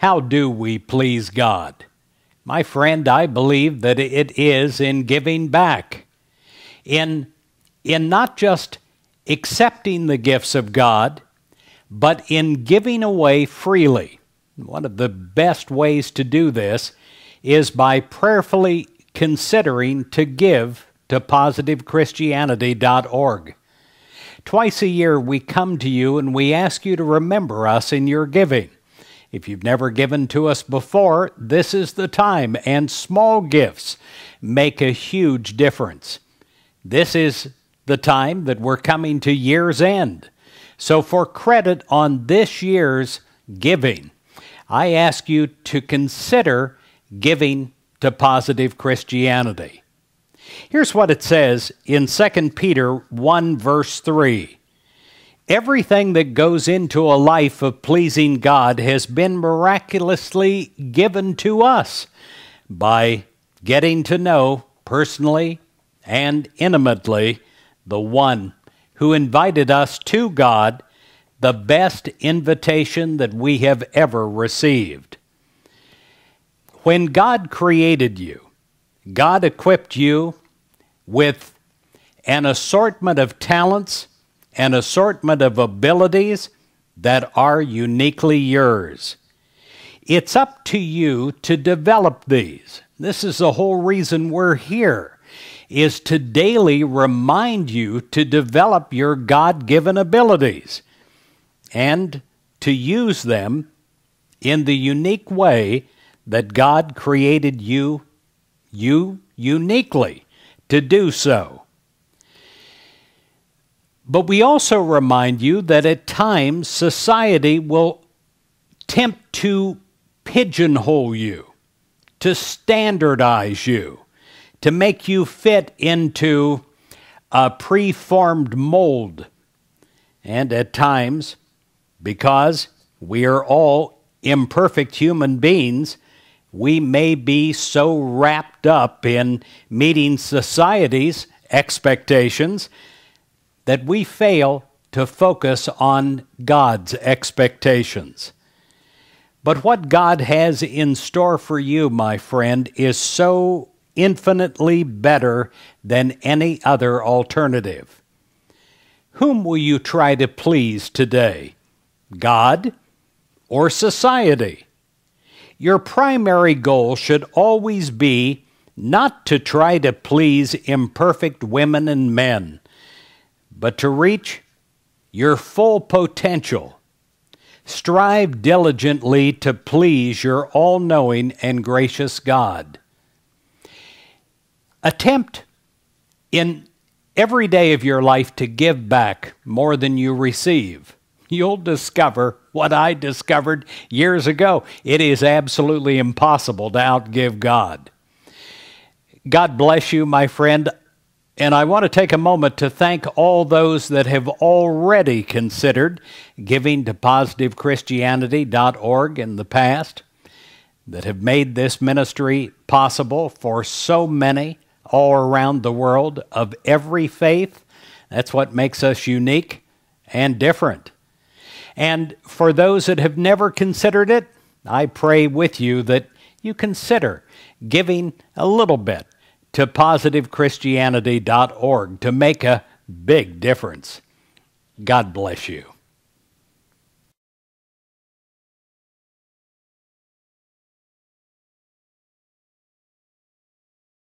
How do we please God? My friend, I believe that it is in giving back, in, in not just accepting the gifts of God, but in giving away freely. One of the best ways to do this is by prayerfully considering to give to positivechristianity.org. Twice a year, we come to you and we ask you to remember us in your giving. If you've never given to us before, this is the time, and small gifts make a huge difference. This is the time that we're coming to year's end. So, for credit on this year's giving, I ask you to consider giving to positive Christianity. Here's what it says in 2 Peter 1, verse 3. Everything that goes into a life of pleasing God has been miraculously given to us by getting to know personally and intimately the one who invited us to God, the best invitation that we have ever received. When God created you, God equipped you with an assortment of talents, an assortment of abilities that are uniquely yours. It's up to you to develop these. This is the whole reason we're here is to daily remind you to develop your God-given abilities and to use them in the unique way that God created you you uniquely to do so. But we also remind you that at times society will tempt to pigeonhole you, to standardize you, to make you fit into a preformed mold. And at times, because we are all imperfect human beings, we may be so wrapped up in meeting society's expectations that we fail to focus on God's expectations. But what God has in store for you, my friend, is so infinitely better than any other alternative. Whom will you try to please today? God or society? Your primary goal should always be not to try to please imperfect women and men, but to reach your full potential. Strive diligently to please your all knowing and gracious God. Attempt in every day of your life to give back more than you receive you'll discover what I discovered years ago. It is absolutely impossible to outgive God. God bless you, my friend. And I want to take a moment to thank all those that have already considered giving to positivechristianity.org in the past, that have made this ministry possible for so many all around the world of every faith. That's what makes us unique and different. And for those that have never considered it, I pray with you that you consider giving a little bit to positivechristianity.org to make a big difference. God bless you.